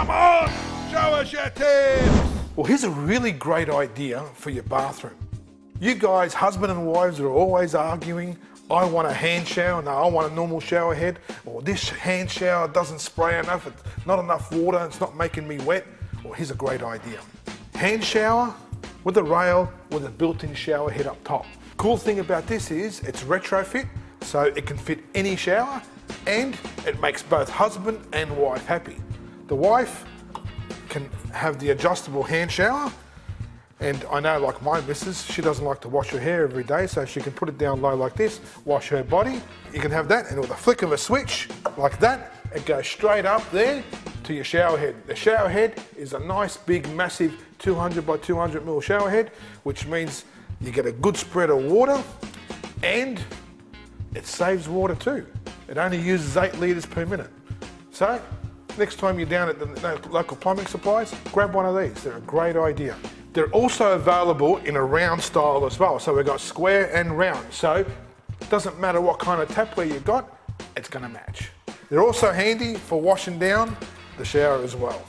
Come on, show us your tips. Well, here's a really great idea for your bathroom. You guys, husband and wives, are always arguing. I want a hand shower. No, I want a normal shower head. Or this hand shower doesn't spray enough. It's not enough water. It's not making me wet. Well, here's a great idea. Hand shower with a rail with a built-in shower head up top. Cool thing about this is it's retrofit, so it can fit any shower and it makes both husband and wife happy. The wife can have the adjustable hand shower and I know like my missus, she doesn't like to wash her hair every day, so she can put it down low like this, wash her body. You can have that, and with a flick of a switch, like that, it goes straight up there to your shower head. The shower head is a nice, big, massive 200 by 200 mil shower head, which means you get a good spread of water, and it saves water too. It only uses eight litres per minute. So, next time you're down at the local plumbing supplies, grab one of these. They're a great idea. They're also available in a round style as well. So we've got square and round. So it doesn't matter what kind of tapware you've got, it's gonna match. They're also handy for washing down the shower as well.